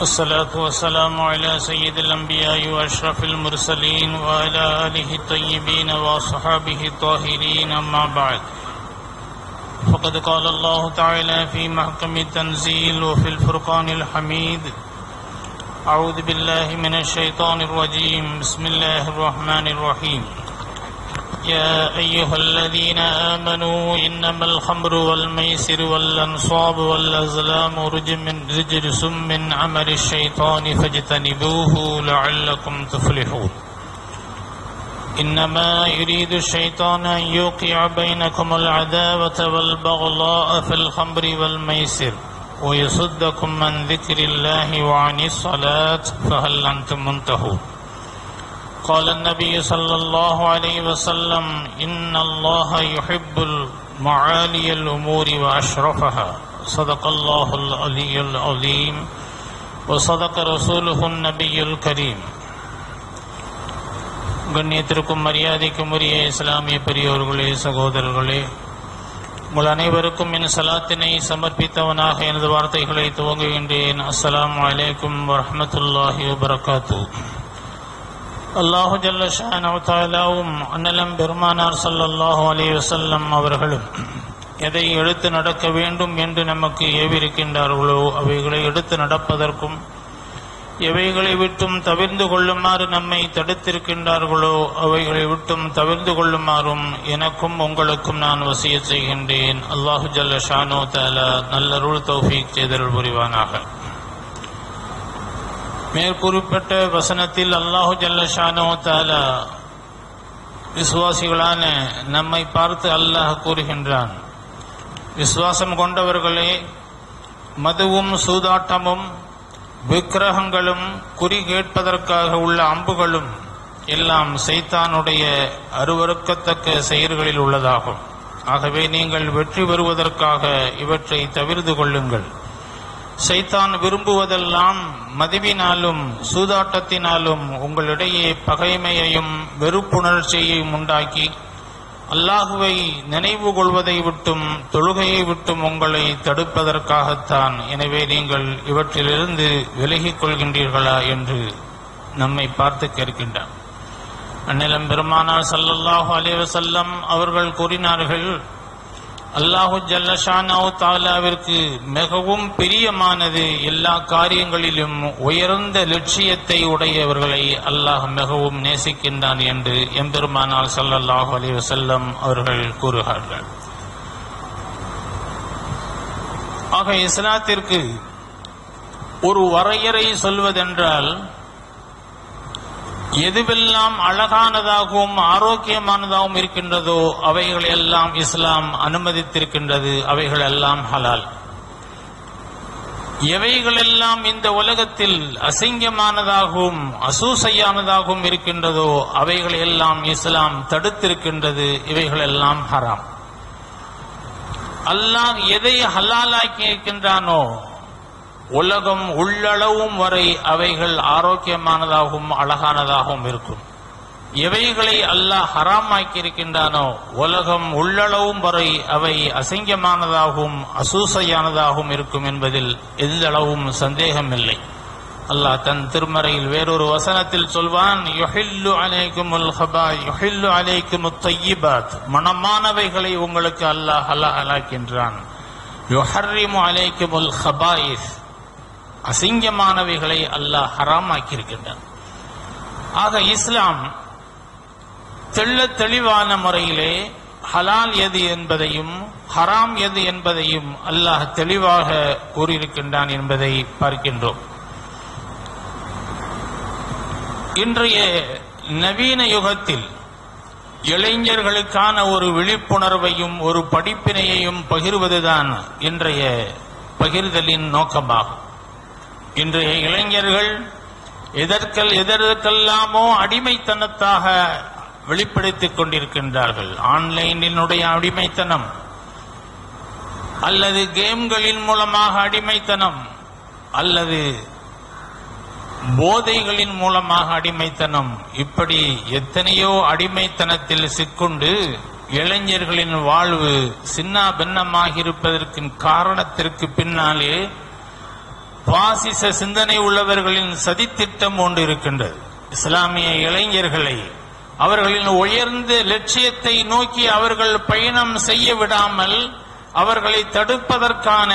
والصلاة والسلام على سيد الأنبياء وأشرف المرسلين وعلى آله الطيبين وصحابه الطاهرين أما بعد. فقد قال الله تعالى في محكم التنزيل وفي الفرقان الحميد أعوذ بالله من الشيطان الرجيم. بسم الله الرحمن الرحيم. يا أيها الذين آمنوا إنما الخمر والميسر والأنصاب والأزلام رجس من عمل الشيطان فاجتنبوه لعلكم تفلحون. إنما يريد الشيطان أن يوقع بينكم العداوة والبغضاء في الخمر والميسر ويصدكم عن ذكر الله وعن الصلاة فهل أنتم منتهون؟ قال النبي صلى الله عليه وسلم إن الله يحب المعالي الأمور وأشرفها صدق الله العلي العظيم وصدق رسوله النبي الكريم கண்ணியத்திற்கும் மரியாதைக்கும் உரிய இஸ்லாமிய பெரியோர்களே சகோதரர்களே உங்கள் அனைவருக்கும் என் சலாத்தினை சமர்ப்பித்தவனாக எனது வார்த்தைகளை துவங்குகின்றேன் அஸ்ஸலாமு அலைக்கும் வரஹமத்துல்லாஹி வபரகாத்து அல்லாஹு ஜல்ல ஷானவத்தாலாவும் அன்னலம் பெருமானார் சல்லல்லாஹு அலி வசல்லம் அவர்களும் எதை எடுத்து நடக்க வேண்டும் என்று நமக்கு ஏவிருக்கின்றார்களோ அவைகளை எடுத்து நடப்பதற்கும் எவைகளை விட்டும் தவிர்ந்து கொள்ளுமாறு நம்மை தடுத்திருக்கின்றார்களோ அவைகளை விட்டும் தவிர்ந்து கொள்ளுமாறும் எனக்கும் உங்களுக்கும் நான் வசிய செய்கின்றேன். அல்லாஹு ஜல்ல ஷானோ தாலா நல்லருள் தௌஃபீக் செய்தருள் புரிவானாக. மேற்குறிப்பிட்ட வசனத்தில் அல்லாஹு ஜல்லஷானோ தாலா விசுவாசிகளான நம்மை பார்த்து அல்லாஹ் கூறுகின்றான். விசுவாசம் கொண்டவர்களே மதுவும் சூதாட்டமும் விக்கிரகங்களும் குறி கேட்பதற்காக உள்ள அம்புகளும் எல்லாம் சைத்தானுடைய அருவறுக்கத்தக்க செயல்களில் உள்ளதாகும். ஆகவே நீங்கள் வெற்றி பெறுவதற்காக இவற்றை தவிர்த்து கொள்ளுங்கள். சைத்தான் விரும்புவதெல்லாம் மதிவினாலும் சூதாட்டத்தினாலும் உங்களிடையே பகைமையையும் வெறுப்புணர்ச்சியையும் உண்டாக்கி அல்லாஹுவை நினைவு கொள்வதை விட்டும் தொழுகையை விட்டும் உங்களை தடுப்பதற்காகத்தான் எனவே நீங்கள் இவற்றிலிருந்து விலகிக் கொள்கின்றீர்களா என்று நம்மை பார்த்து கேட்கின்றார் அந்நிலம் பெருமானார் சல்லல்லாஹு அலேவசல்லம் அவர்கள் கூறினார்கள் அல்லாஹு ஜல்லஷானாவு தாலாவிற்கு மிகவும் பிரியமானது எல்லா காரியங்களிலும் உயர்ந்த லட்சியத்தை உடையவர்களை அல்லாஹ் மிகவும் நேசிக்கின்றான் என்று எம்பெருமானால் சல்லல்லாஹு அலி வசல்லம் அவர்கள் கூறுகிறார்கள். ஆக இஸ்லாத்திற்கு ஒரு வரையறை சொல்வதென்றால் எதுவெல்லாம் அழகானதாகவும் ஆரோக்கியமானதாகவும் இருக்கின்றதோ அவைகள் எல்லாம் இஸ்லாம் அனுமதித்திருக்கின்றது. அவைகள் எல்லாம் ஹலால். எவைகளெல்லாம் இந்த உலகத்தில் அசிங்கமானதாகவும் அசூசையானதாகவும் இருக்கின்றதோ அவைகள் எல்லாம் இஸ்லாம் தடுத்திருக்கின்றது. இவைகள் எல்லாம் ஹராம். அல்லாஹ் எதை ஹலாலாக்கி இருக்கின்றானோ உலகம் உள்ளளவும் வரை அவைகள் ஆரோக்கியமானதாகவும் அழகானதாகவும் இருக்கும். எவைகளை அல்லாஹ் ஹராமாக்கி இருக்கின்றானோ உலகம் உள்ளளவும் வரை அவை அசிங்கமானதாகவும் அசூசையானதாகவும் இருக்கும் என்பதில் எந்தளவும் சந்தேகமில்லை. அல்லாஹ் தன் திருமறையில் வேறொரு வசனத்தில் சொல்வான் யுஹில்லு அலைக்கும் ஹபா அலைக்கும் தையிபாத். மனமானவைகளை உங்களுக்கு அல்லாஹ் ஹலாஹலாக்கின்றான். யுஹர்ரிமு அலைக்கும் ஹபாயிஸ். அசிங்கமானவைகளை அல்லாஹ் ஹராமாக்கியிருக்கின்றான். ஆக இஸ்லாம் தெள்ள தெளிவான முறையிலே ஹலால் எது என்பதையும் ஹராம் எது என்பதையும் அல்லாஹ் தெளிவாக கூறியிருக்கின்றான் என்பதை பார்க்கின்றோம். இன்றைய நவீன யுகத்தில் இளைஞர்களுக்கான ஒரு விழிப்புணர்வையும் ஒரு படிப்பினையையும் பகிர்வதுதான் இன்றைய பகிர்தலின் நோக்கமாகும். இன்றைய இளைஞர்கள் எதற்கல் எதற்கெல்லாமோ அடிமைத்தனத்தாக வெளிப்படுத்திக் கொண்டிருக்கின்றார்கள். ஆன்லைனினுடைய அடிமைத்தனம் அல்லது கேம்களின் மூலமாக அடிமைத்தனம் அல்லது போதைகளின் மூலமாக அடிமைத்தனம் இப்படி எத்தனையோ அடிமைத்தனத்தில் சிக்குண்டு இளைஞர்களின் வாழ்வு சின்ன பின்னமாக இருப்பதற்கு காரணத்திற்கு பின்னாலே பாசிச சிந்தனை உள்ளவர்களின் சதித்திட்டம் ஒன்று இருக்கின்றது இஸ்லாமிய இளைஞர்களை அவர்களின் உயர்ந்த லட்சியத்தை நோக்கி அவர்கள் பயணம் செய்ய விடாமல் அவர்களை தடுப்பதற்கான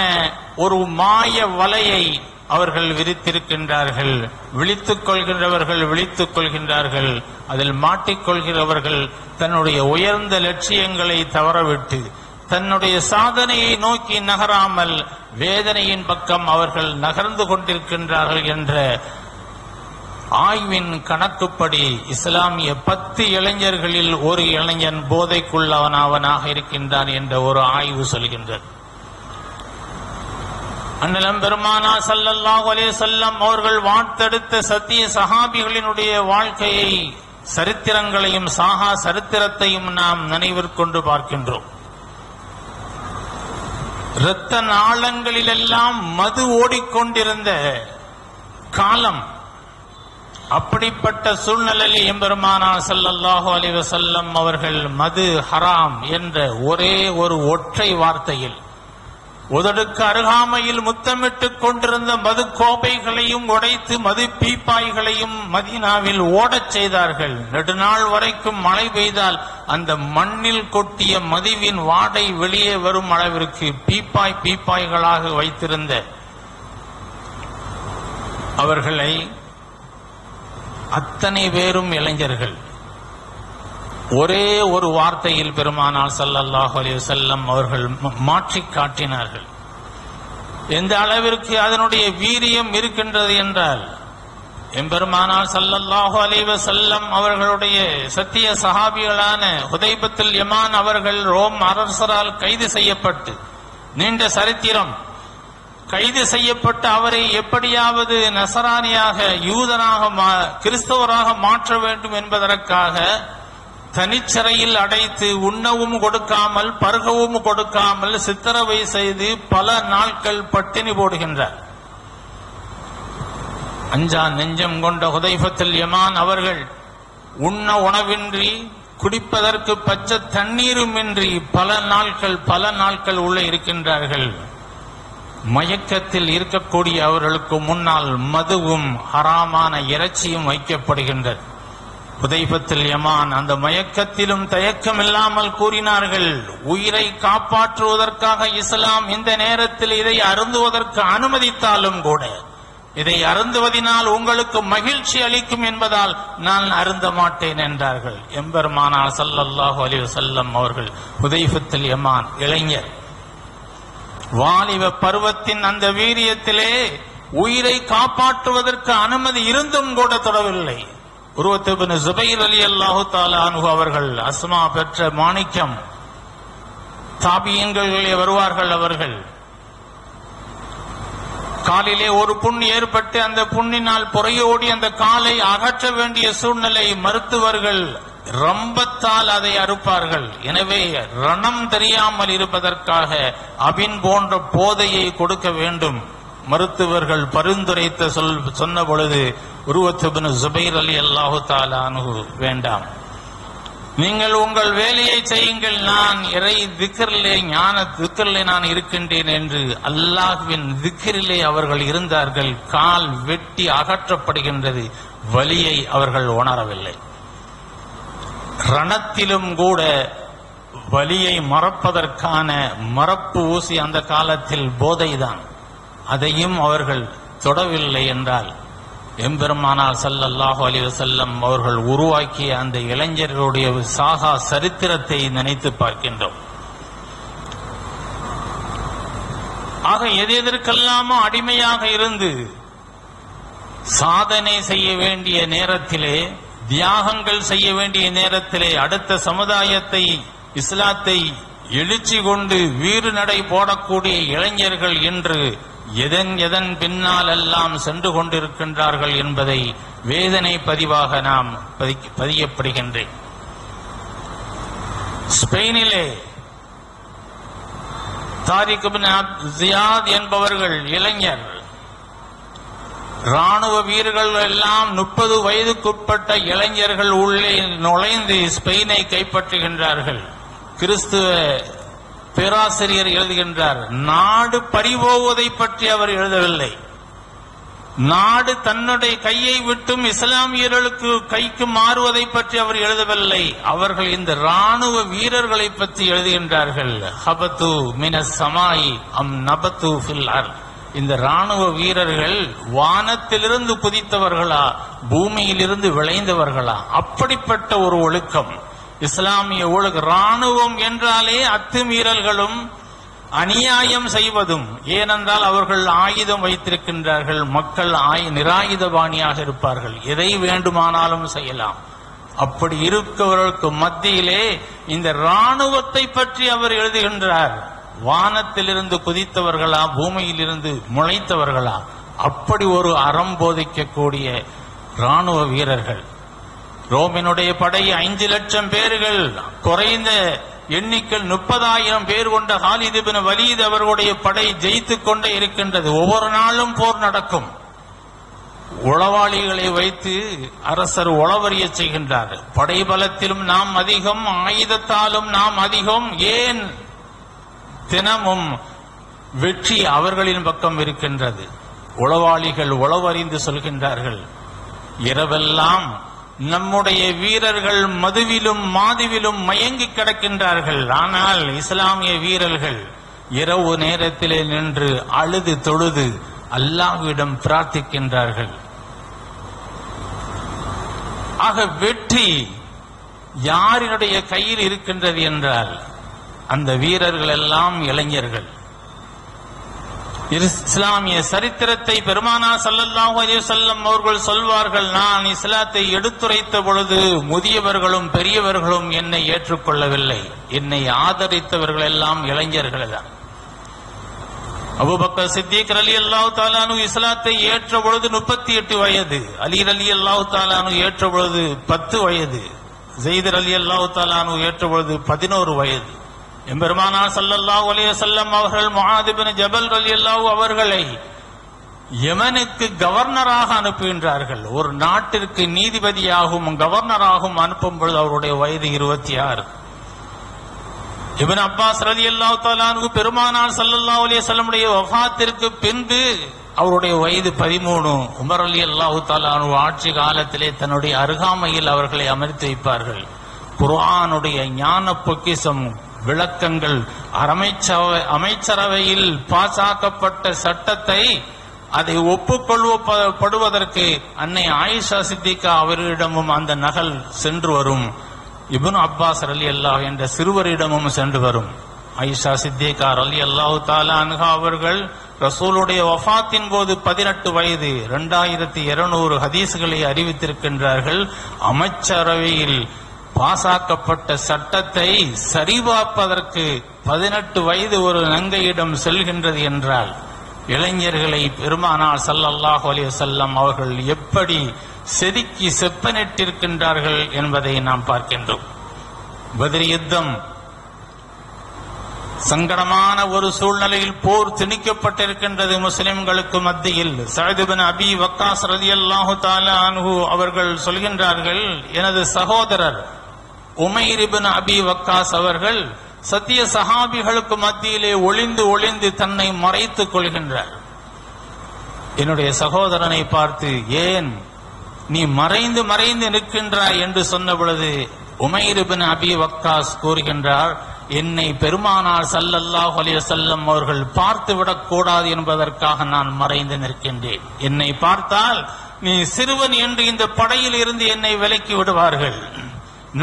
ஒரு மாய வலையை அவர்கள் விரித்திருக்கின்றார்கள். விழித்துக் கொள்கின்றவர்கள் விழித்துக் கொள்கின்றார்கள். அதில் மாட்டிக்கொள்கிறவர்கள் தன்னுடைய உயர்ந்த லட்சியங்களை தவறவிட்டு தன்னுடைய சாதனையை நோக்கி நகராமல் வேதனையின் பக்கம் அவர்கள் நகர்ந்து கொண்டிருக்கின்றார்கள் என்ற ஆய்வின் கணக்குப்படி இஸ்லாமிய பத்து இளைஞர்களில் ஒரு இளைஞன் போதைக்குள்ளவனாவனாக இருக்கின்றான் என்ற ஒரு ஆய்வு சொல்கின்றது. அண்ணலம் பெருமானா சல்லல்லாஹ் அலே செல்லம் அவர்கள் வார்த்தெடுத்த சத்திய சஹாபிகளினுடைய வாழ்க்கையை சரித்திரங்களையும் சாகா சரித்திரத்தையும் நாம் நினைவிற்கொண்டு பார்க்கின்றோம். இரத்த நாளங்களிலெல்லாம் மது ஓடிக்கொண்டிருந்த காலம் அப்படிப்பட்ட சூழ்நிலையில் எம்பெருமானா செல்லல்லாஹு அலிவசல்லம் அவர்கள் மது ஹராம் என்ற ஒரே ஒரு ஒற்றை வார்த்தையில் உதடுக்கு அருகாமையில் முத்தமிட்டுக் கொண்டிருந்த மது கோப்பைகளையும் உடைத்து மது பீப்பாய்களையும் மதீனாவில் ஓடச் செய்தார்கள். நெடுநாள் வரைக்கும் மழை பெய்தால் அந்த மண்ணில் கொட்டிய மதுவின் வாடை வெளியே வரும் அளவிற்கு பீப்பாய் பீப்பாய்களாக வைத்திருந்த அவர்களை அத்தனை பேரும் இளைஞர்கள். ஒரே ஒரு வார்த்தையில் பெருமானால் சல்லல்லாஹு அலி செல்லம் அவர்கள் மாற்றி காட்டினார்கள். எந்த அளவிற்கு அதனுடைய வீரியம் இருக்கின்றது என்றால் எம்பெருமானால் சல்லல்லாஹு அலைவ செல்லம் அவர்களுடைய சத்திய சஹாபிகளான ஹுதைபத்துல் யமான் அவர்கள் ரோம் அரசரால் கைது செய்யப்பட்டு நீண்ட சரித்திரம் கைது செய்யப்பட்ட அவரை எப்படியாவது நசரானியாக யூதனாக மா- கிறிஸ்தவராக மாற்ற வேண்டும் என்பதற்காக தனிச்சிறையில் அடைத்து உண்ணவும் கொடுக்காமல் பருகவும் கொடுக்காமல் சித்திரவை செய்து பல நாட்கள் பட்டினி போடுகின்றார். அஞ்சா நெஞ்சம் கொண்ட ஹுதைஃபத்துல் யமான் அவர்கள் உண்ண உணவின்றி குடிப்பதற்கு பச்சை தண்ணீருமின்றி பல நாட்கள் பல நாட்கள் உள்ளே இருக்கின்றார்கள். மயக்கத்தில் இருக்கக்கூடிய அவர்களுக்கு முன்னால் மதுவும் ஹராமான இறைச்சியும் வைக்கப்படுகின்றது. உதைபத்தில் யமான் அந்த மயக்கத்திலும் தயக்கம் இல்லாமல் கூறினார்கள் உயிரை காப்பாற்றுவதற்காக இஸ்லாம் இந்த நேரத்தில் இதை அருந்துவதற்கு அனுமதித்தாலும் கூட இதை அருந்துவதினால் உங்களுக்கு மகிழ்ச்சி அளிக்கும் என்பதால் நான் அருந்த மாட்டேன் என்றார்கள். எம்பெருமானார் சல்லல்லாஹு அலி வசல்லம் அவர்கள் உதைபத்தில் யமான் இளைஞர் வாலிப பருவத்தின் அந்த வீரியத்திலே உயிரை காப்பாற்றுவதற்கு அனுமதி இருந்தும் கூட தொடவில்லை. உருவத்திபின் ஜுபைர் அலி அல்லாஹு தாலானு அவர்கள் அஸ்மா பெற்ற மாணிக்கம் தாபியன்களே வருவார்கள் அவர்கள். காலிலே ஒரு புண் ஏற்பட்டு அந்த புண்ணினால் புறையோடி அந்த காலை அகற்ற வேண்டிய சூழ்நிலை மருத்துவர்கள் ரம்பத்தால் அதை அறுப்பார்கள். எனவே ரணம் தெரியாமல் இருப்பதற்காக அபின் போன்ற போதையை கொடுக்க வேண்டும். மருத்துவர்கள் பரிந்துரைத்த சொல் சொன்ன பொழுது உருவத்துபின் ஜுபைர் அலி அல்லாஹு தாலானு வேண்டாம். நீங்கள் உங்கள் வேலையை செய்யுங்கள் நான் இறை திக்கரிலே ஞான திக்கரிலே நான் இருக்கின்றேன் என்று அல்லாஹ்வின் திக்கரிலே அவர்கள் இருந்தார்கள். கால் வெட்டி அகற்றப்படுகின்றது வலியை அவர்கள் உணரவில்லை. ரணத்திலும் கூட வலியை மறப்பதற்கான மறப்பு ஊசி அந்த காலத்தில் போதைதான். அதையும் அவர்கள் தொடவில்லை என்றால் எம்பெருமானால் சல்லல்லாஹு அலைஹி வஸல்லம் அவர்கள் உருவாக்கிய அந்த இளைஞர்களுடைய சாகா சரித்திரத்தை நினைத்து பார்க்கின்றோம். ஆக எது எதற்கெல்லாமோ அடிமையாக இருந்து சாதனை செய்ய வேண்டிய நேரத்திலே தியாகங்கள் செய்ய வேண்டிய நேரத்திலே அடுத்த சமுதாயத்தை இஸ்லாத்தை எழுச்சி கொண்டு வீறு நடை போடக்கூடிய இளைஞர்கள் இன்று எதன் எதன் பின்னால் எல்லாம் சென்று கொண்டிருக்கின்றார்கள் என்பதை வேதனை பதிவாக நாம் பதியப்படுகின்றேன். ஸ்பெயினிலே தாரிக் ஜியாத் என்பவர்கள் இளைஞர். ராணுவ வீரர்கள் எல்லாம் முப்பது வயதுக்குட்பட்ட இளைஞர்கள் உள்ளே நுழைந்து ஸ்பெயினை கைப்பற்றுகின்றார்கள். கிறிஸ்துவ பேராசிரியர் எழுதுகின்றார் நாடு பறிபோவதை பற்றி அவர் எழுதவில்லை. நாடு தன்னுடைய கையை விட்டும் இஸ்லாமியர்களுக்கு கைக்கு மாறுவதை பற்றி அவர் எழுதவில்லை. அவர்கள் இந்த ராணுவ வீரர்களை பற்றி எழுதுகின்றார்கள். ஹபத்து மின சமாய் அம் நபத்து இந்த ராணுவ வீரர்கள் வானத்திலிருந்து குதித்தவர்களா? பூமியிலிருந்து விளைந்தவர்களா? அப்படிப்பட்ட ஒரு ஒழுக்கம். இஸ்லாமிய ஒழுக்க ராணுவம் என்றாலே அத்துமீறல்களும் அநியாயம் செய்வதும். ஏனென்றால் அவர்கள் ஆயுதம் வைத்திருக்கின்றார்கள். மக்கள் ஆய நிராயுதபாணியாக இருப்பார்கள். எதை வேண்டுமானாலும் செய்யலாம். அப்படி இருக்கவர்களுக்கு மத்தியிலே இந்த ராணுவத்தை பற்றி அவர் எழுதுகின்றார். வானத்திலிருந்து குதித்தவர்களா பூமியிலிருந்து முளைத்தவர்களா? அப்படி ஒரு அறம் போதிக்கக்கூடிய ராணுவ வீரர்கள். ரோமினுடைய படை ஐந்து லட்சம் பேர்கள் குறைந்த எண்ணிக்கை முப்பதாயிரம் பேர் கொண்ட ஹாலிது பின் வலீத் அவர்களுடைய படை ஜெயித்துக் கொண்டே இருக்கின்றது. ஒவ்வொரு நாளும் போர் நடக்கும். உளவாளிகளை வைத்து அரசர் உளவறிய செய்கின்றார் படை பலத்திலும் நாம் அதிகம் ஆயுதத்தாலும் நாம் அதிகம். ஏன்? தினமும் வெற்றி அவர்களின் பக்கம் இருக்கின்றது. உளவாளிகள் உளவறிந்து சொல்கின்றார்கள். இரவெல்லாம் நம்முடைய வீரர்கள் மதுவிலும் மாதுவிலும் மயங்கி கிடக்கின்றார்கள். ஆனால் இஸ்லாமிய வீரர்கள் இரவு நேரத்திலே நின்று அழுது தொழுது அல்லாஹ்விடம் பிரார்த்திக்கின்றார்கள். ஆக வெற்றி யாரினுடைய கையில் இருக்கின்றது என்றால் அந்த வீரர்கள் எல்லாம் இளைஞர்கள். இஸ்லாமிய சரித்திரத்தை பெருமானா சல்லல்லாஹு அலைஹி வஸல்லம் அவர்கள் சொல்வார்கள் நான் இஸ்லாத்தை எடுத்துரைத்த பொழுது முதியவர்களும் பெரியவர்களும் என்னை ஏற்றுக்கொள்ளவில்லை. என்னை ஆதரித்தவர்கள் எல்லாம் இளைஞர்கள் தான். அபூபக்கர் சித்திக் அலி அல்லாஹ் தாலானு இஸ்லாத்தை ஏற்ற பொழுது முப்பத்தி எட்டு வயது. அலி அலி அல்லாஹு தாலானு ஏற்ற பொழுது பத்து வயது. ஜெயிதர் அலி அல்லாஹு தாலானு ஏற்ற பொழுது பதினோரு வயது. எம்பெருமானார் சல்லல்லா ஒலிய செல்லம் அவர்கள் மொஹாதிபின் ஜபல் அலி அல்லாவு அவர்களை யமனுக்கு கவர்னராக அனுப்புகின்றார்கள். ஒரு நாட்டிற்கு நீதிபதியாகவும் கவர்னராகவும் அனுப்பும் பொழுது அவருடைய வயது இருபத்தி ஆறு இப்னு அப்பாஸ் ரலியல்லாஹு தஆலாவுக்கு பெருமானார் சல்லல்லா அலைஹி செல்லமுடைய வஃத்திற்கு பின்பு அவருடைய வயது பதிமூணு. உமர் அலி அல்லாஹு தாலானு ஆட்சி காலத்திலே தன்னுடைய அருகாமையில் அவர்களை அமர்த்தி வைப்பார்கள். குர்ஆனுடைய ஞான பொக்கிசம் விளக்கங்கள் அமைச்சரவை அமைச்சரவையில் பாசாக்கப்பட்ட சட்டத்தை அதை ஒப்புக்கொள்வதற்கு அன்னை ஆயிஷா சித்திகா அவரிடமும் அந்த நகல் சென்று வரும். இபுன் அப்பாஸ் அலி அல்லாஹ் என்ற சிறுவரிடமும் சென்று வரும். ஐஷா சித்திகா அலி அல்லாஹு தாலா அன்ஹா அவர்கள் ரசூலுடைய வஃபாத்தின் போது பதினெட்டு வயது இரண்டாயிரத்தி இருநூறு ஹதீஸ்களை அறிவித்திருக்கின்றார்கள். அமைச்சரவையில் பாசாக்கப்பட்ட சட்டத்தை சரிபார்ப்பதற்கு பதினெட்டு வயது ஒரு நங்கையிடம் செல்கின்றது என்றால் இளைஞர்களை பெருமானார் ஸல்லல்லாஹு அலி செல்லம் அவர்கள் எப்படி செதுக்கி செப்பனிட்டிருக்கின்றார்கள் என்பதை நாம் பார்க்கின்றோம். பதிரி யுத்தம் சங்கடமான ஒரு சூழ்நிலையில் போர் திணிக்கப்பட்டிருக்கின்றது முஸ்லிம்களுக்கு மத்தியில். சஹதுபின் அபி வக்காஸ் ரதி அல்லாஹு தாலா அனுகு அவர்கள் சொல்கின்றார்கள் எனது சகோதரர் உமைரிபின் அபி வக்காஸ் அவர்கள் சத்திய சகாபிகளுக்கு மத்தியிலே ஒளிந்து ஒளிந்து தன்னை மறைத்துக் கொள்கின்றார். என்னுடைய சகோதரனை பார்த்து ஏன் நீ மறைந்து மறைந்து நிற்கின்றாய்? என்று சொன்ன பொழுது உமைரிபின் அபி வக்காஸ் கூறுகின்றார் என்னை பெருமானார் சல்லல்லாஹ் அலைய செல்லம் அவர்கள் பார்த்து விடக்கூடாது என்பதற்காக நான் மறைந்து நிற்கின்றேன். என்னை பார்த்தால் நீ சிறுவன் என்று இந்த படையில் இருந்து என்னை விலக்கி விடுவார்கள்.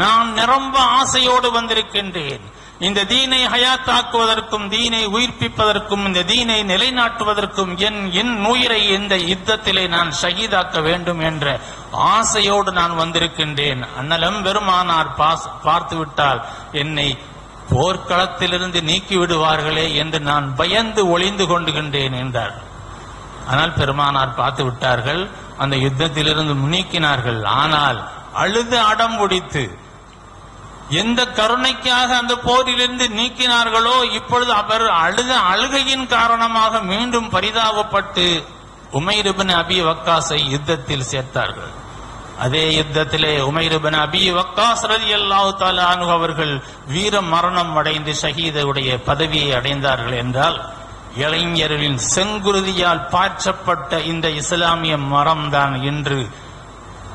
நான் நிரம்ப ஆசையோடு வந்திருக்கின்றேன். இந்த தீனை ஹயாத்தாக்குவதற்கும் தீனை உயிர்ப்பிப்பதற்கும் இந்த தீனை நிலைநாட்டுவதற்கும் என் என் உயிரை இந்த யுத்தத்திலே நான் ஷகீதாக்க வேண்டும் என்ற ஆசையோடு நான் வந்திருக்கின்றேன். அண்ணலம் பெருமானார் பாஸ் பார்த்து விட்டால் என்னை போர்க்களத்திலிருந்து நீக்கி விடுவார்களே என்று நான் பயந்து ஒளிந்து கொண்டுகின்றேன் என்றார். ஆனால் பெருமானார் பார்த்து விட்டார்கள் அந்த யுத்தத்திலிருந்து நீக்கினார்கள். ஆனால் அழுது அடம் பிடித்து எந்த கருணைக்காக அந்த போரிலிருந்து நீக்கினார்களோ இப்பொழுது அவர் அழுத அழுகையின் காரணமாக மீண்டும் பரிதாபப்பட்டு உமைருபின் அபி வக்காஸை யுத்தத்தில் சேர்த்தார்கள். அதே யுத்தத்திலே உமைருபின் அபி வக்காஸ் ரதி அல்லாஹு தாலானு அவர்கள் வீர மரணம் அடைந்து ஷஹீதுடைய பதவியை அடைந்தார்கள் என்றால் இளைஞர்களின் செங்குருதியால் பாய்ச்சப்பட்ட இந்த இஸ்லாமிய மரம்தான் இன்று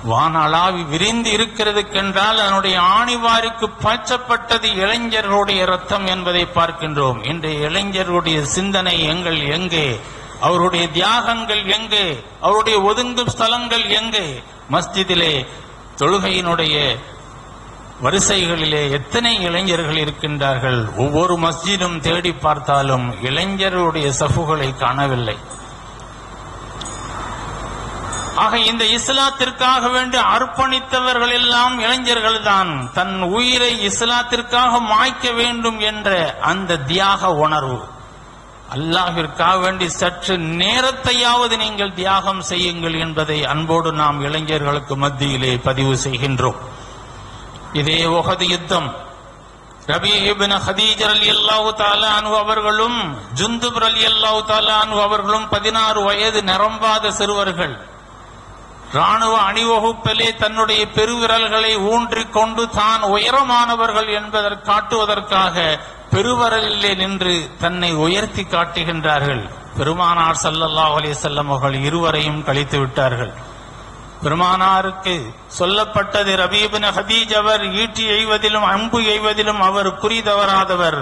வானளாவி விரிந்து இருக்கிறதுக்கென்றால் அதனுடைய ஆணிவாருக்கு பாய்ச்சப்பட்டது இளைஞர்களுடைய ரத்தம் என்பதை பார்க்கின்றோம். இன்றைய இளைஞர்களுடைய சிந்தனை எங்கள் எங்கே? அவருடைய தியாகங்கள் எங்கே? அவருடைய ஒதுங்கும் ஸ்தலங்கள் எங்கே? மஸ்ஜிதிலே தொழுகையினுடைய வரிசைகளிலே எத்தனை இளைஞர்கள் இருக்கின்றார்கள்? ஒவ்வொரு மஸ்ஜிதும் தேடி பார்த்தாலும் இளைஞர்களுடைய சஃபுகளை காணவில்லை. ஆக இந்த இஸ்லாத்திற்காக வேண்டி அர்ப்பணித்தவர்கள் எல்லாம் இளைஞர்கள் தான் தன் உயிரை இஸ்லாத்திற்காக மாய்க்க வேண்டும் என்ற அந்த தியாக உணர்வு. அல்லாஹிற்காக வேண்டி சற்று நேரத்தையாவது நீங்கள் தியாகம் செய்யுங்கள் என்பதை அன்போடு நாம் இளைஞர்களுக்கு மத்தியிலே பதிவு செய்கின்றோம். இதே உகது யுத்தம். ரபி ஹதீஜர் அலி அல்லாஹு தாலா அவர்களும் ஜுந்துப் அலி அல்லாஹு தாலா அவர்களும் பதினாறு வயது நிரம்பாத சிறுவர்கள். ராணுவ அணிவகுப்பிலே தன்னுடைய பெருவிரல்களை ஊன்றிக் கொண்டு தான் உயரமானவர்கள் என்பதற்கு காட்டுவதற்காக பெருவரலிலே நின்று தன்னை உயர்த்தி காட்டுகின்றார்கள். பெருமானார் ஸல்லல்லாஹு அலி செல்லம் அவர்கள் இருவரையும் கழித்து விட்டார்கள். பெருமானாருக்கு சொல்லப்பட்டது ரபீபின் ஹதீஜ் அவர் ஈட்டி எய்வதிலும் அம்பு எய்வதிலும் அவர் புரிதவராதவர்.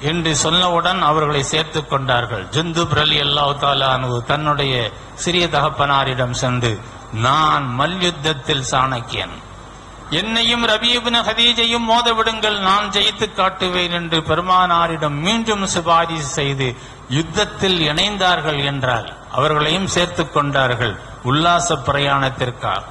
என்று சொன்னவுடன் அவர்களை சேர்த்துக் கொண்டார்கள். ஜிந்து பிரலி அல்லாஹ் தாலானு தன்னுடைய சிறிய தகப்பனாரிடம் சென்று நான் மல்யுத்தத்தில் சாணக்கியன். என்னையும் ரபீபின் ஹதீஜையும் மோத விடுங்கள். நான் ஜெயித்து காட்டுவேன் என்று பெருமானாரிடம் மீண்டும் சிபாரிசு செய்து யுத்தத்தில் இணைந்தார்கள் என்றால் அவர்களையும் சேர்த்துக் கொண்டார்கள். உல்லாச பிரயாணத்திற்காக.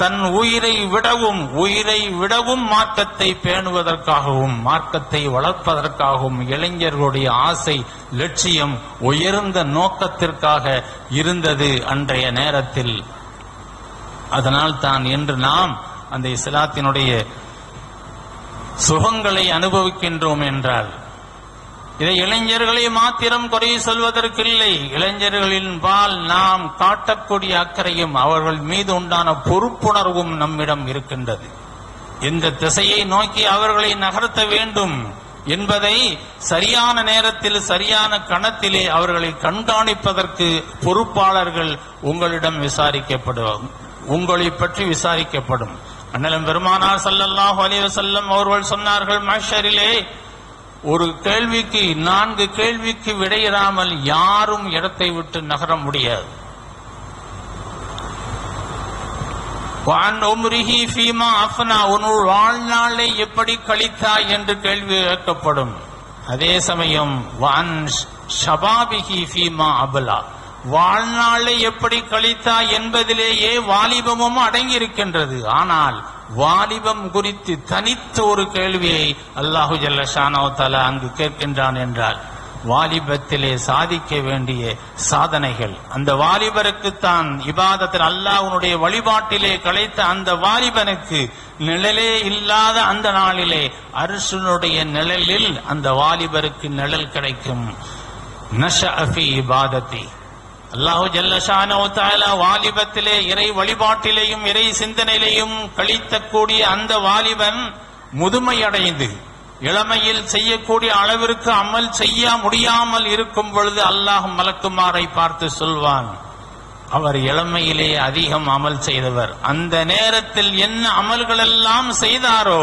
தன் உயிரை விடவும் உயிரை விடவும் மார்க்கத்தை பேணுவதற்காகவும் மார்க்கத்தை வளர்ப்பதற்காகவும் இளைஞர்களுடைய ஆசை லட்சியம் உயர்ந்த நோக்கத்திற்காக இருந்தது அன்றைய நேரத்தில். அதனால் தான் இன்று நாம் அந்த இஸ்லாத்தினுடைய சுகங்களை அனுபவிக்கின்றோம் என்றால் இதை இளைஞர்களை மாத்திரம் குறை சொல்வதற்கில்லை. இளைஞர்களின் பால் நாம் காட்டக்கூடிய அக்கறையும் அவர்கள் மீது உண்டான பொறுப்புணர்வும் நம்மிடம் இருக்கின்றது. எந்த திசையை நோக்கி அவர்களை நகர்த்த வேண்டும் என்பதை சரியான நேரத்தில் சரியான கணத்திலே அவர்களை கண்காணிப்பதற்கு பொறுப்பாளர்கள் உங்களிடம் விசாரிக்கப்படும் உங்களை பற்றி விசாரிக்கப்படும். அண்ணலம் பெருமானார் சல்லல்லாஹ் அலைஹி அவர்கள் சொன்னார்கள் மஷரிலே ஒரு கேள்விக்கு நான்கு கேள்விக்கு விடையிடாமல் யாரும் இடத்தை விட்டு நகர முடியாது. வான் உம்ரிஹி ஃபீமா உன்னுள் வாழ்நாளை எப்படி கழித்தாய்? என்று கேள்வி கேட்கப்படும் அதே சமயம் வான் ஷபாபிகி ஃபீமா அபலா வாழ்நாளை எப்படி கழித்தாய்? என்பதிலேயே வாலிபமும் அடங்கியிருக்கின்றது. ஆனால் வாலிபம் குறித்து தனித்த ஒரு கேள்வியை அல்லாஹு ஜல்ல தலா அங்கு கேட்கின்றான் என்றால் வாலிபத்திலே சாதிக்க வேண்டிய சாதனைகள் அந்த வாலிபருக்குத்தான் இபாதத்தில் அல்லாஹனுடைய வழிபாட்டிலே கலைத்த அந்த வாலிபனுக்கு நிழலே இல்லாத அந்த நாளிலே அரசனுடைய நிழலில் அந்த வாலிபருக்கு நிழல் கிடைக்கும். நஷ அஃபி இபாதத்தை. அல்லாஹு ஜல்லஷானோ தாலா வாலிபத்திலே இறை வழிபாட்டிலேயும் இறை சிந்தனையிலேயும் கழித்தக்கூடிய அந்த வாலிபன் முதுமை அடைந்து இளமையில் செய்யக்கூடிய அளவிற்கு அமல் செய்ய முடியாமல் இருக்கும் பொழுது அல்லாஹ் மலக்குமாரை பார்த்து சொல்வான் அவர் இளமையிலே அதிகம் அமல் செய்தவர். அந்த நேரத்தில் என்ன அமல்கள் எல்லாம் செய்தாரோ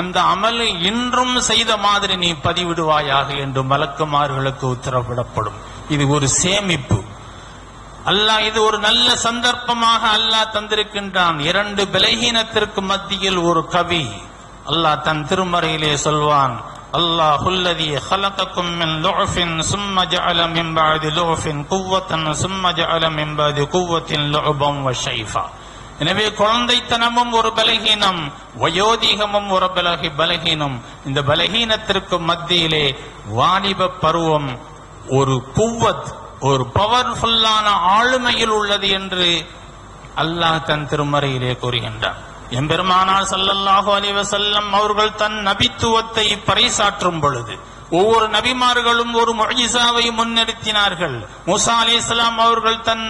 அந்த அமல் இன்றும் செய்த மாதிரி நீ பதிவிடுவாயாக என்று மலக்குமார்களுக்கு உத்தரவிடப்படும். இது ஒரு சேமிப்பு. அல்லாஹ் இது ஒரு நல்ல சந்தர்ப்பமாக அல்லாஹ் தந்திருக்கின்றான் இரண்டு பலகீனத்திற்கு மத்தியில் ஒரு கவி அல்லாஹ் தன் திருமறையிலே சொல்வான் அல்லாஹ் الذي خلقكم من ضعف ثم جعل من بعد ضعف قوة ثم جعل من بعد قوة لعبا وشيفا எனவே குழந்தைத்தனமும் ஒரு பலகீனம் வயோதிகமும் ஒரு பலகி பலகீனம் இந்த பலகீனத்திற்கு மத்தியிலே வாலிப பருவம் ஒரு குவத் ஒரு பவர்ஃபுல்லான ஆளுமையில் உள்ளது என்று அல்லாஹ் தன் திருமறையிலே கூறுகின்றார் எம்பெருமானார் சல்லல்லாஹோ அலைஹி செல்லம் அவர்கள் தன் நபித்துவத்தை பறைசாற்றும் பொழுது ஒவ்வொரு நபிமார்களும் ஒரு மொழிசாவை முன்னிறுத்தினார்கள். முசாலி இஸ்லாம் அவர்கள் தன்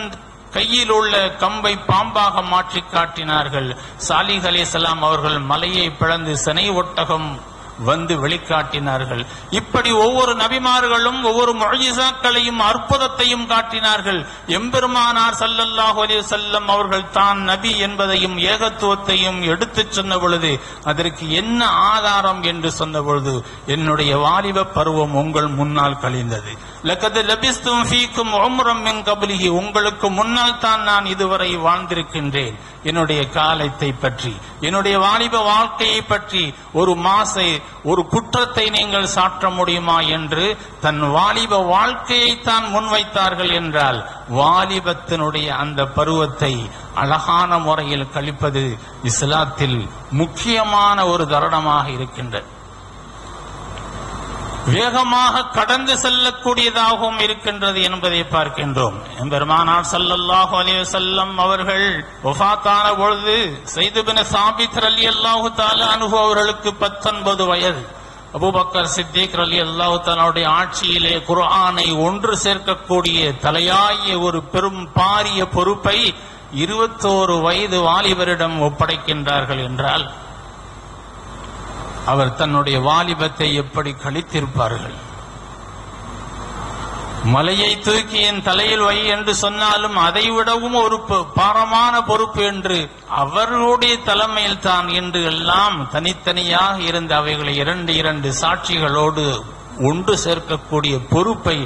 கையில் உள்ள கம்பை பாம்பாக மாற்றி காட்டினார்கள். சாலிஹ் அலைஹிஸ்ஸலாம் அவர்கள் மலையை பிளந்து சினை ஒட்டகம் வந்து வெளிக்காட்டினார்கள். இப்படி ஒவ்வொரு நபிமார்களும் ஒவ்வொரு மொழிசாக்களையும் அற்புதத்தையும் காட்டினார்கள். எம்பெருமானார் சல்லல்லாஹு அலி செல்லம் அவர்கள் தான் நபி என்பதையும் ஏகத்துவத்தையும் எடுத்துச் சொன்ன பொழுது அதற்கு என்ன ஆதாரம் என்று சொன்ன பொழுது என்னுடைய வாலிப பருவம் உங்கள் முன்னால் கழிந்தது. லக்கது லபிஸ்தும் ஃபீக்கும் உம்ரம் மின் கபலிஹி உங்களுக்கு முன்னால் தான் நான் இதுவரை வாழ்ந்திருக்கின்றேன். என்னுடைய காலத்தை பற்றி என்னுடைய வாலிப வாழ்க்கையை பற்றி ஒரு மாசை ஒரு குற்றத்தை நீங்கள் சாற்ற முடியுமா என்று தன் வாலிப வாழ்க்கையை தான் முன்வைத்தார்கள் என்றால் வாலிபத்தினுடைய அந்த பருவத்தை அழகான முறையில் கழிப்பது இஸ்லாத்தில் முக்கியமான ஒரு தருணமாக இருக்கின்றது. வேகமாக கடந்து செல்லக்கூடியதாகவும் இருக்கின்றது என்பதை பார்க்கின்றோம். எம்பெருமானார் சல்லல்லாஹு அலி வசல்லம் அவர்கள் ஒஃபாத்தான பொழுது செய்து பின் சாபித் ரலியல்லாஹு தஆலா அன்ஹு அவர்களுக்கு 19 வயது. அபூபக்கர் சித்திக் ரலியல்லாஹு தாலாவுடைய ஆட்சியிலே குர்ஆனை ஒன்று சேர்க்கக்கூடிய தலையாய ஒரு பெரும் பாரிய பொறுப்பை இருபத்தோரு வயது வாலிபரிடம் ஒப்படைக்கின்றார்கள் என்றால் அவர் தன்னுடைய வாலிபத்தை எப்படி கழித்திருப்பார்கள்? மலையை தூக்கி என் தலையில் வை என்று சொன்னாலும் அதை விடவும் ஒரு பாரமான பொறுப்பு என்று அவர்களுடைய தலைமையில் தான் என்று எல்லாம் தனித்தனியாக இருந்த அவைகளை இரண்டு இரண்டு சாட்சிகளோடு ஒன்று சேர்க்கக்கூடிய பொறுப்பை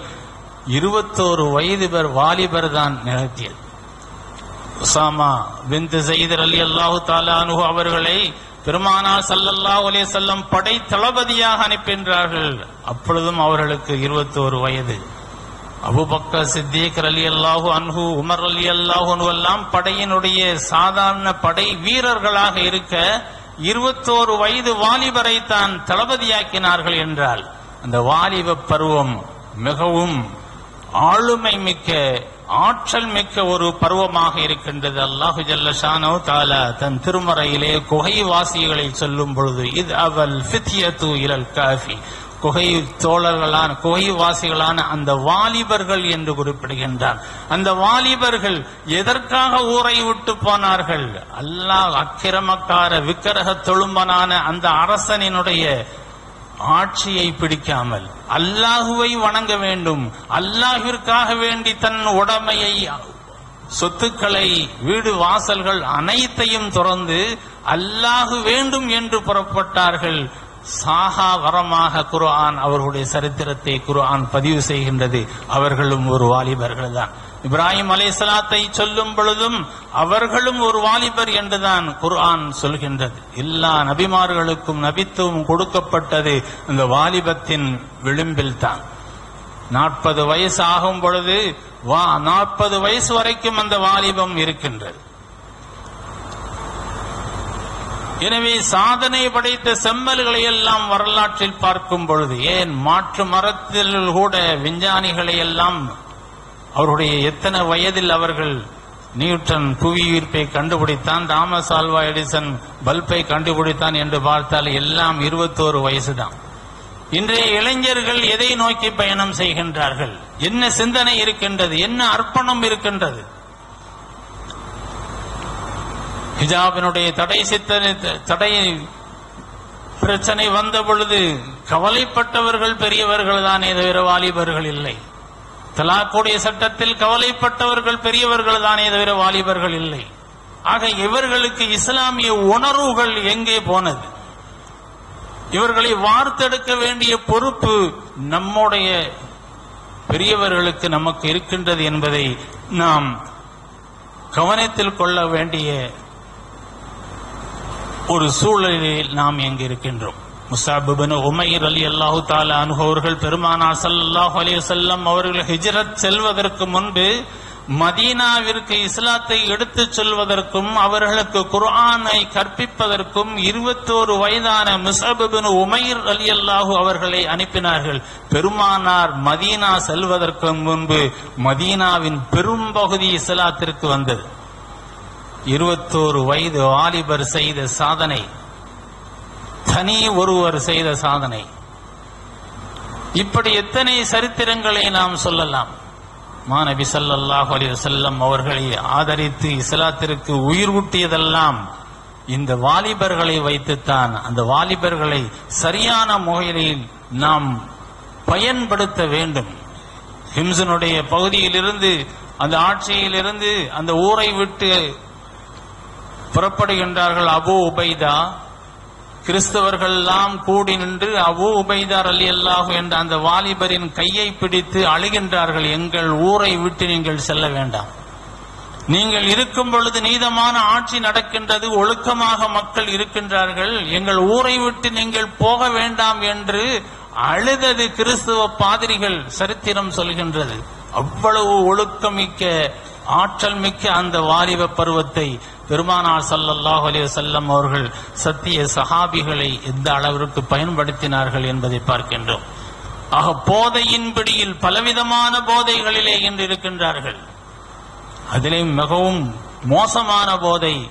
இருபத்தோரு வயது பேர் வாலிபர் தான் நிகழ்த்தியது. உசாமா விந்து செய்தர் அலி அல்லாஹு தாலானு அவர்களை பெருமானார் சல்லல்லா ஒலே செல்லம் படை தளபதியாக அனுப்பின்றார்கள். அப்பொழுதும் அவர்களுக்கு 21 வயது. அபுபக்க சித்திக் அலி அல்லாஹு அன்ஹு உமர் அலி அல்லாஹு எல்லாம் படையினுடைய சாதாரண படை வீரர்களாக இருக்க 21 வயது வாலிபரை தான் தளபதியாக்கினார்கள் என்றால் அந்த வாலிப பருவம் மிகவும் ஆளுமை மிக்க ஆற்றல் மிக்க ஒரு பருவமாக இருக்கின்றது. அல்லாஹு ஜல்லஷானோ தாலா தன் திருமறையிலே குகை வாசிகளை சொல்லும் பொழுது இது அவல் ஃபித்யத்து இலல் காஃபி. குகை தோழர்களான குகைவாசிகளான அந்த வாலிபர்கள் என்று குறிப்பிடுகின்றார். அந்த வாலிபர்கள் எதற்காக ஊரை விட்டு போனார்கள்? அல்லாஹ் அக்கிரமக்கார விக்கிரக தொழும்பனான அந்த அரசனினுடைய ஆட்சியை பிடிக்காமல் அல்லாஹுவை வணங்க வேண்டும். அல்லாஹிற்காக வேண்டி தன் உடமையை சொத்துக்களை வீடு வாசல்கள் அனைத்தையும் துறந்து அல்லாஹு வேண்டும் என்று புறப்பட்டார்கள். சாகா வரமாக குர்ஆன் அவர்களுடைய சரித்திரத்தை குர்ஆன் பதிவு செய்கின்றது. அவர்களும் ஒரு வாலிபர்கள் தான் இப்ராஹிம் அலைசலாத்தை சொல்லும் பொழுதும் அவர்களும் ஒரு வாலிபர் என்றுதான் குர்ஆன் சொல்கின்றது. எல்லா நபிமார்களுக்கும் நபித்துவம் கொடுக்கப்பட்டது இந்த வாலிபத்தின் விளிம்பில் தான் நாற்பது வயசு ஆகும் பொழுது வா நாற்பது வயசு வரைக்கும் அந்த வாலிபம் இருக்கின்றது. எனவே சாதனை படைத்த செம்மல்களை எல்லாம் வரலாற்றில் பார்க்கும் பொழுது ஏன் மாற்று மரத்தில் கூட விஞ்ஞானிகளை எல்லாம் அவருடைய எத்தனை வயதில் அவர்கள் நியூட்டன் புவியீர்ப்பை கண்டுபிடித்தான் தாமஸ் ஆல்வா எடிசன் பல்பை கண்டுபிடித்தான் என்று பார்த்தால் எல்லாம் இருபத்தோரு வயசுதான். இன்றைய இளைஞர்கள் எதை நோக்கி பயணம் செய்கின்றார்கள்? என்ன சிந்தனை இருக்கின்றது? என்ன அர்ப்பணம் இருக்கின்றது? ஹிஜாபினுடைய தடை சித்தனை தடை பிரச்சனை வந்த பொழுது கவலைப்பட்டவர்கள் பெரியவர்கள் தான் தவிர வாலிபர்கள் இல்லை. தலாக்குடைய சட்டத்தில் கவலைப்பட்டவர்கள் பெரியவர்கள் தானே தவிர வாலிபர்கள் இல்லை. ஆக இவர்களுக்கு இஸ்லாமிய உணர்வுகள் எங்கே போனது? இவர்களை வார்த்தெடுக்க வேண்டிய பொறுப்பு நம்முடைய பெரியவர்களுக்கு நமக்கு இருக்கின்றது என்பதை நாம் கவனத்தில் கொள்ள வேண்டிய ஒரு சூழலில் நாம் எங்கு இருக்கின்றோம். முசாபிபின் உமைர் அலி அல்லாஹு தாலா அவர்கள் பெருமானா சல்லாஹ் அலி செல்லம் அவர்கள் ஹிஜ்ரத் செல்வதற்கு முன்பு மதீனாவிற்கு இஸ்லாத்தை எடுத்துச் செல்வதற்கும் அவர்களுக்கு குர்ஆனை கற்பிப்பதற்கும் இருபத்தோரு வயதான முசபிபின் உமைர் அலி அல்லாஹு அவர்களை அனுப்பினார்கள். பெருமானார் மதீனா செல்வதற்கு முன்பு மதீனாவின் பெரும்பகுதி இஸ்லாத்திற்கு வந்தது. இருபத்தோரு வயது வாலிபர் செய்த சாதனை. தனி ஒருவர் செய்த சாதனை. இப்படி எத்தனை சரித்திரங்களை நாம் சொல்லலாம். மாநபி சல்லாஹ் அலி வசல்லம் அவர்களை ஆதரித்து இஸ்லாத்திற்கு உயிர் ஊட்டியதெல்லாம் இந்த வாலிபர்களை வைத்துத்தான் அந்த வாலிபர்களை சரியான முறையில் நாம் பயன்படுத்த வேண்டும். ஹிம்சனுடைய பகுதியிலிருந்து அந்த ஆட்சியிலிருந்து அந்த ஊரை விட்டு புறப்படுகின்றார்கள் அபு உபைதா கிறிஸ்தவர்கள் எல்லாம் கூடி நின்று அபு உபைதார் அலி அல்லாஹு என்ற அந்த வாலிபரின் கையை பிடித்து அழுகின்றார்கள். எங்கள் ஊரை விட்டு நீங்கள் செல்ல வேண்டாம். நீங்கள் இருக்கும் பொழுது நீதமான ஆட்சி நடக்கின்றது. ஒழுக்கமாக மக்கள் இருக்கின்றார்கள். எங்கள் ஊரை விட்டு நீங்கள் போக வேண்டாம் என்று அழுதது கிறிஸ்துவ பாதிரிகள் சரித்திரம் சொல்கின்றது. அவ்வளவு ஒழுக்கமிக்க ஆற்றல் மிக்க அந்த வாலிப பருவத்தை பெருமானார் ஸல்லல்லாஹு அலி வல்லம் அவர்கள் சத்திய சஹாபிகளை எந்த அளவிற்கு பயன்படுத்தினார்கள் என்பதை பார்க்கின்றோம். ஆக போதையின் பிடியில் பலவிதமான போதைகளிலே இன்று இருக்கின்றார்கள். அதிலே மிகவும் மோசமான போதை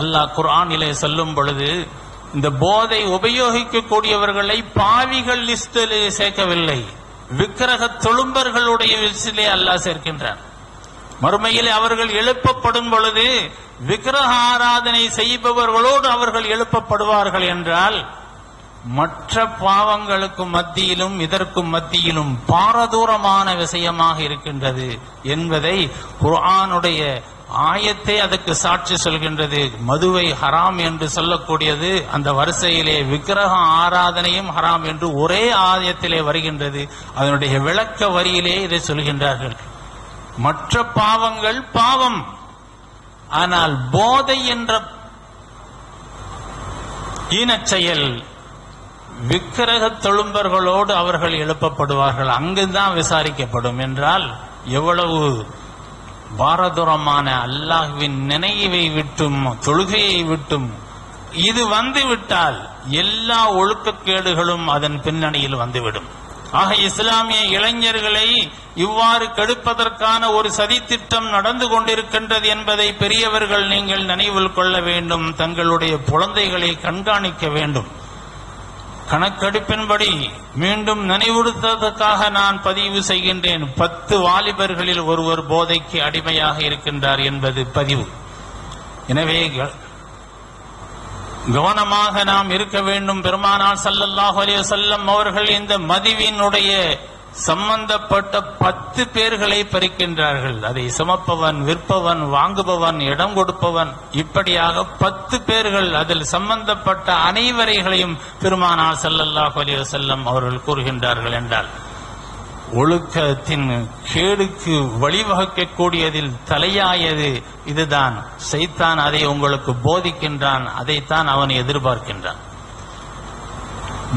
அல்லாஹ் குர்ஆனிலே சொல்லும் பொழுது இந்த போதை உபயோகிக்கக்கூடியவர்களை பாவிகள் லிஸ்டிலே சேர்க்கவில்லை. விக்கிரக தொழும்பர்களுடைய லிஸ்டிலே அல்லாஹ் சேர்க்கின்றான். மறுமையில் அவர்கள் எழுப்பப்படும் பொழுது விக்கிரக ஆராதனை செய்பவர்களோடு அவர்கள் எழுப்பப்படுவார்கள் என்றால் மற்ற பாவங்களுக்கும் மத்தியிலும் இதற்கும் மத்தியிலும் பாரதூரமான விஷயமாக இருக்கின்றது என்பதை குர்ஆனுடைய ஆயத்தை அதற்கு சாட்சி சொல்கின்றது. மதுவை ஹராம் என்று சொல்லக்கூடியது அந்த வரிசையிலே விக்கிரக ஆராதனையும் ஹராம் என்று ஒரே ஆயத்திலே வருகின்றது. அதனுடைய விளக்க வரியிலே இதை சொல்கின்றார்கள். மற்ற பாவங்கள் பாவம். ஆனால் போதை என்ற ஈனச்செயல் விக்கிரக தொழும்பர்களோடு அவர்கள் எழுப்பப்படுவார்கள். அங்குதான் விசாரிக்கப்படும் என்றால் எவ்வளவு பாரதூரமான அல்லாஹ்வின் நினைவை விட்டும் தொழுகையை விட்டும் இது வந்துவிட்டால் எல்லா ஒழுக்கக்கேடுகளும் அதன் பின்னணியில் வந்துவிடும். ஆக இஸ்லாமிய இளைஞர்களை இவ்வாறு கெடுப்பதற்கான ஒரு சதித்திட்டம் நடந்து கொண்டிருக்கின்றது என்பதை பெரியவர்கள் நீங்கள் நினைவில் கொள்ள வேண்டும். தங்களுடைய குழந்தைகளை கண்காணிக்க வேண்டும். கணக்கெடுப்பின்படி மீண்டும் நினைவுறுத்ததற்காக நான் பதிவு செய்கின்றேன். பத்து வாலிபர்களில் ஒருவர் போதைக்கு அடிமையாக இருக்கின்றார் என்பது பதிவு. எனவே க- கவனமாக நாம் இருக்க வேண்டும். பெருமானார் சல்லல்லாஹ் அலைஹி வஸல்லம் அவர்கள் இந்த மதிவினுடைய சம்பந்தப்பட்ட பத்து பேர்களை பறிக்கின்றார்கள். அதை சுமப்பவன் விற்பவன் வாங்குபவன் இடம் கொடுப்பவன் இப்படியாக பத்து பேர்கள் அதில் சம்பந்தப்பட்ட அனைவரைகளையும் பெருமானார் சல்லல்லாஹ் அலைஹி செல்லம் அவர்கள் கூறுகின்றார்கள் என்றால் ஒழுக்கத்தின் கேடுக்கு வழிவகுக்கக்கூடியதில் தலையாயது இதுதான். செய்தான் அதை உங்களுக்கு போதிக்கின்றான் அதைத்தான் அவன் எதிர்பார்க்கின்றான்.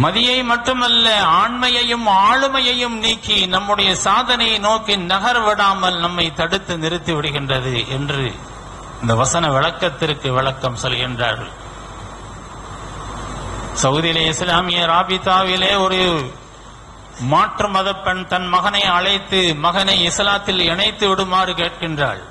மதியை மட்டுமல்ல ஆண்மையையும் ஆளுமையையும் நீக்கி நம்முடைய சாதனையை நோக்கி நகர் விடாமல் நம்மை தடுத்து நிறுத்தி விடுகின்றது என்று இந்த வசன விளக்கத்திற்கு விளக்கம் சொல்கின்றார்கள். சவுதியிலே இஸ்லாமிய ராபிதாவிலே ஒரு மாற்று மத பெண் தன் மகனை அழைத்து மகனை இஸ்லாத்தில் இணைத்து விடுமாறு கேட்கின்றாள்.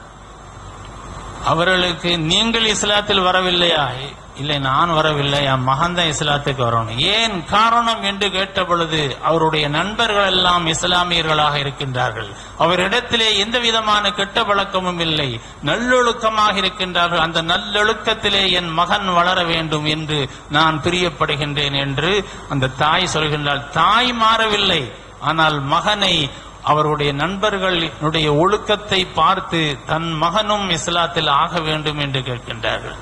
அவர்களுக்கு நீங்கள் இஸ்லாத்தில் வரவில்லையா இல்லை நான் வரவில்லை என் மகன் தான் இஸ்லாத்துக்கு வரணும். ஏன் காரணம் என்று கேட்ட பொழுது அவருடைய நண்பர்கள் எல்லாம் இஸ்லாமியர்களாக இருக்கின்றார்கள். அவரிடத்திலே எந்த விதமான கெட்ட பழக்கமும் இல்லை. நல்லொழுக்கமாக இருக்கின்றார்கள். அந்த நல்லொழுக்கத்திலே என் மகன் வளர வேண்டும் என்று நான் பிரியப்படுகின்றேன் என்று அந்த தாய் சொல்கின்றாள். தாய் மாறவில்லை. ஆனால் மகனை அவருடைய நண்பர்களுடைய ஒழுக்கத்தை பார்த்து தன் மகனும் இஸ்லாத்தில் ஆக வேண்டும் என்று கேட்கின்றார்கள்.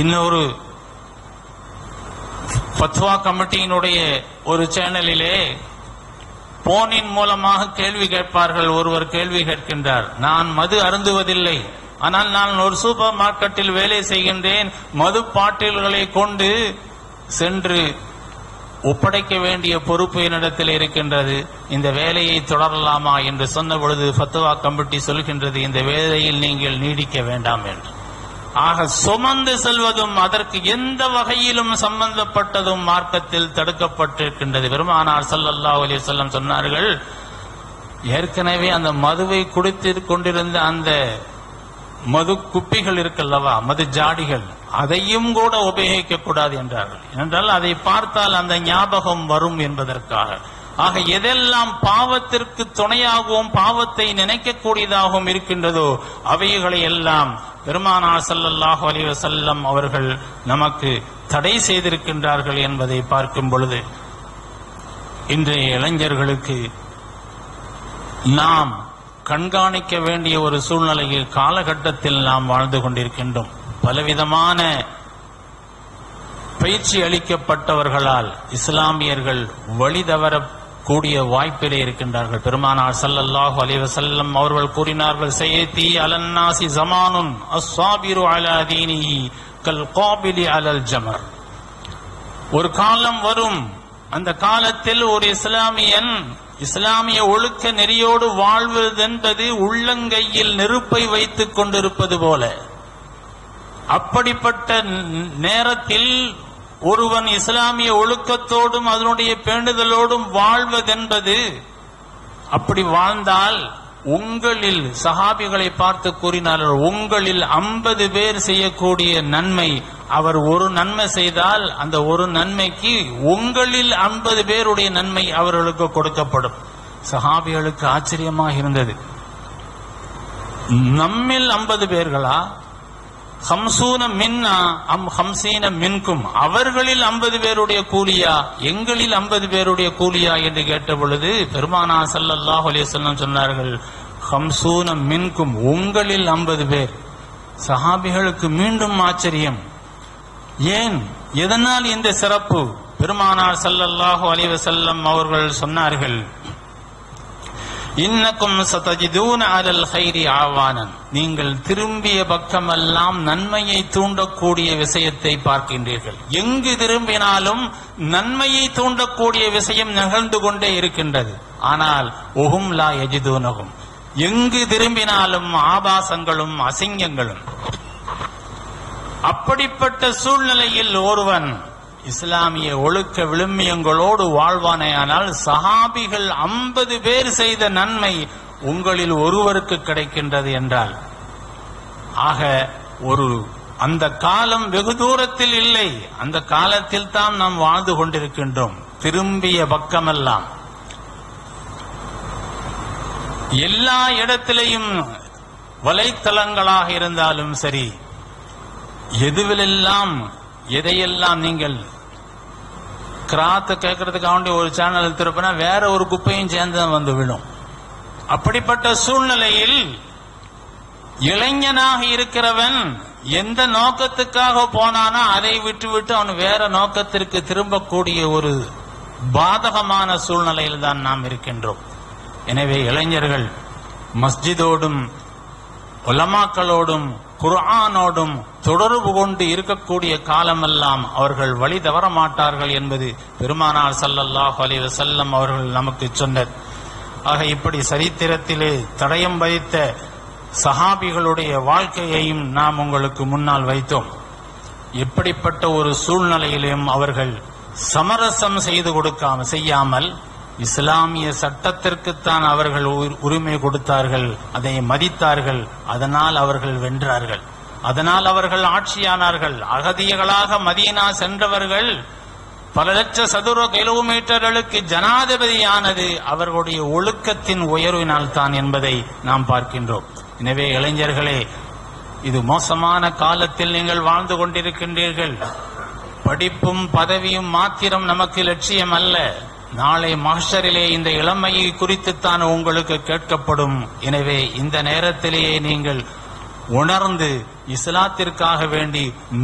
இன்னொரு பத்வா கமிட்டியினுடைய ஒரு சேனலிலே போனின் மூலமாக கேள்வி கேட்பார்கள் ஒருவர் கேள்வி கேட்கின்றார். நான் மது அருந்துவதில்லை. ஆனால் நான் ஒரு சூப்பர் மார்க்கெட்டில் வேலை செய்கின்றேன். மது பாட்டில்களை கொண்டு சென்று ஒப்படைக்க வேண்டிய பொறுப்பு என்னிடத்தில் இருக்கின்றது. இந்த வேலையை தொடரலாமா என்று சொன்ன பொழுது ஃபத்துவா கமிட்டி சொல்கின்றது இந்த வேலையில் நீங்கள் நீடிக்க வேண்டாம் என்று. ஆக சுமந்து செல்வதும் அதற்கு எந்த வகையிலும் சம்பந்தப்பட்டதும் மார்க்கத்தில் தடுக்கப்பட்டிருக்கின்றது. பெருமானார் சல்லல்லா அலி செல்லம் சொன்னார்கள் ஏற்கனவே அந்த மதுவை குடித்து கொண்டிருந்த அந்த மது குப்பிகள் இருக்கல்லவா மது ஜாடிகள் அதையும் கூட உபயோகிக்க கூடாது என்றார்கள். என்றால் அதை பார்த்தால் அந்த ஞாபகம் வரும் என்பதற்காக. ஆக எதெல்லாம் பாவத்திற்கு துணையாகவும் பாவத்தை நினைக்கக்கூடியதாகவும் இருக்கின்றதோ அவைகளை எல்லாம் பெருமானார் சல்லல்லாஹு அலைஹி வஸல்லம் அவர்கள் நமக்கு தடை செய்திருக்கின்றார்கள் என்பதை பார்க்கும் பொழுது இன்றைய இளைஞர்களுக்கு நாம் கண்காணிக்க வேண்டிய ஒரு சூழ்நிலையில் காலகட்டத்தில் நாம் வாழ்ந்து கொண்டிருக்கின்றோம். பலவிதமான பயிற்சி அளிக்கப்பட்டவர்களால் இஸ்லாமியர்கள் வழி தவற கூடிய வாய்ப்பிலே இருக்கின்றார்கள். பெருமானார் சல்லல்லாஹு அலைஹி செல்லம் அவர்கள் கூறினார்கள் சையதி அலன்னாசி ஜமானுன் அஸ்ஸாபிரு அலா தீனிஹி கல் காபிலி அலல் ஜமர். ஒரு காலம் வரும் அந்த காலத்தில் ஒரு இஸ்லாமியன் இஸ்லாமிய ஒழுக்க நெறியோடு வாழ்வதென்பது உள்ளங்கையில் நெருப்பை வைத்துக் கொண்டிருப்பது போல. அப்படிப்பட்ட நேரத்தில் ஒருவன் இஸ்லாமிய ஒழுக்கத்தோடும் அதனுடைய பேணுதலோடும் வாழ்வதென்பது அப்படி வாழ்ந்தால் உங்களில் சஹாபிகளை பார்த்து கூறினார்கள் உங்களில் ஐம்பது பேர் செய்யக்கூடிய நன்மை அவர் ஒரு நன்மை செய்தால் அந்த ஒரு நன்மைக்கு உங்களில் ஐம்பது பேருடைய நன்மை அவர்களுக்கு கொடுக்கப்படும். சஹாபிகளுக்கு ஆச்சரியமாக இருந்தது. நம்மில் ஐம்பது பேர்களா? ஹம்சூன மின்னா அம் ஹம்சீன மின்கும். அவர்களில் ஐம்பது பேருடைய கூலியா? எங்களில் ஐம்பது பேருடைய கூலியா என்று கேட்ட பொழுது பெருமானா சல்லாஹ் அலைஹி வஸல்லம் சொன்னார்கள் ஹம்சூன மின்கும் உங்களில் ஐம்பது பேர். சஹாபிகளுக்கு மீண்டும் ஆச்சரியம். ஏன்? எதனால் இந்த சிறப்பு? பெருமானார் சல்லல்லாஹு அலைஹி வஸல்லம் அவர்கள் சொன்னார்கள் இன்னக்கும் சதஜிதூன அலல் ஹைரி ஆவானன். நீங்கள் திரும்பிய பக்கமெல்லாம் நன்மையை தூண்டக்கூடிய விஷயத்தை பார்க்கின்றீர்கள். எங்கு திரும்பினாலும் நன்மையை தூண்டக்கூடிய விஷயம் நிகழ்ந்து கொண்டே இருக்கின்றது. ஆனால் ஒகும் லா எஜிதூனகும் எங்கு திரும்பினாலும் ஆபாசங்களும் அசிங்கங்களும். அப்படிப்பட்ட சூழ்நிலையில் ஒருவன் இஸ்லாமிய ஒழுக்க விழுமியங்களோடு வாழ்வானேயானால் சஹாபிகள் ஐம்பது பேர் செய்த நன்மை உங்களில் ஒருவருக்கு கிடைக்கின்றது என்றால் ஆக ஒரு அந்த காலம் வெகு தூரத்தில் இல்லை அந்த காலத்தில் தான் நாம் வாழ்ந்து கொண்டிருக்கின்றோம் திரும்பிய பக்கமெல்லாம். எல்லா இடத்திலையும் வலைத்தளங்களாக இருந்தாலும் சரி எதுவிலெல்லாம் எதையெல்லாம் நீங்கள் கிராத்து கேட்கறதுக்காண்டி ஒரு சேனல் திருப்பினா வேற ஒரு குப்பையும் சேர்ந்து தான் வந்து விழும். அப்படிப்பட்ட சூழ்நிலையில் இளைஞனாக இருக்கிறவன் எந்த நோக்கத்துக்காக போனானோ அதை விட்டுவிட்டு அவன் வேற நோக்கத்திற்கு திரும்பக்கூடிய ஒரு பாதகமான சூழ்நிலையில் தான் நாம் இருக்கின்றோம். எனவே இளைஞர்கள் மஸ்ஜிதோடும் உலமாக்களோடும் குர்ஆனோடும் தொடர்பு கொண்டு இருக்கக்கூடிய காலமெல்லாம் அவர்கள் வழி தவற மாட்டார்கள் என்பது பெருமானார் சல்லல்லாஹ் அலைஹி செல்லம் அவர்கள் நமக்கு சொன்னது. ஆக இப்படி சரித்திரத்திலே தடயம் வைத்த சஹாபிகளுடைய வாழ்க்கையையும் நாம் உங்களுக்கு முன்னால் வைத்தோம். எப்படிப்பட்ட ஒரு சூழ்நிலையிலும் அவர்கள் சமரசம் செய்து கொடுக்காம செய்யாமல் இஸ்லாமிய சட்டத்திற்குத்தான் அவர்கள் உரிமை கொடுத்தார்கள் அதை மதித்தார்கள் அதனால் அவர்கள் வென்றார்கள். அதனால் அவர்கள் ஆட்சியானார்கள். அகதியர்களாக மதீனா சென்றவர்கள் பல லட்ச சதுர கிலோமீட்டர்களுக்கு ஜனாதிபதியானது அவர்களுடைய ஒழுக்கத்தின் உயர்வினால் தான் என்பதை நாம் பார்க்கின்றோம். எனவே இளைஞர்களே இது மோசமான காலத்தில் நீங்கள் வாழ்ந்து கொண்டிருக்கின்றீர்கள். படிப்பும் பதவியும் மாத்திரம் நமக்கு லட்சியம் அல்ல நாளை மாஷரிலே இந்த இளமையை குறித்துத்தான் உங்களுக்கு கேட்கப்படும். எனவே இந்த நேரத்திலேயே நீங்கள் உணர்ந்து இஸ்லாத்திற்காக வேண்டி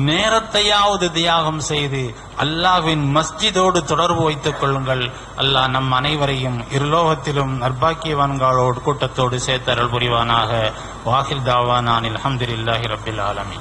நேரத்தையாவது தியாகம் செய்து அல்லாஹ்வின் மஸ்ஜிதோடு தொடர்பு வைத்துக் கொள்ளுங்கள். அல்லாஹ் நம் அனைவரையும் இருலோகத்திலும் நர்பாக்கியவான்களோடு கூட்டத்தோடு சேர்த்தருள் புரிவானாக வாஹில் தாவானான் அல்ஹம்துலில்லாஹி ரபில் ஆலமி